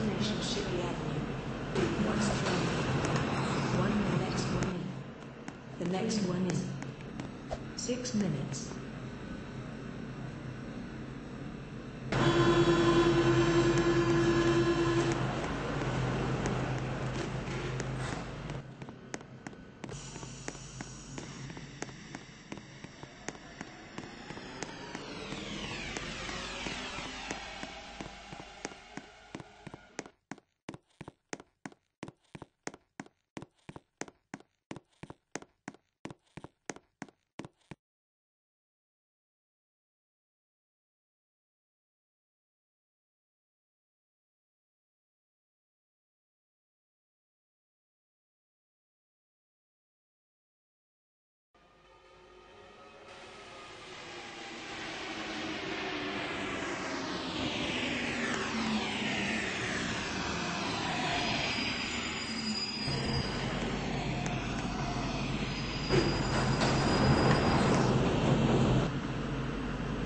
destination Avenue. One strong. One the next one. The next one is six minutes.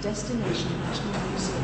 Destination National Museum,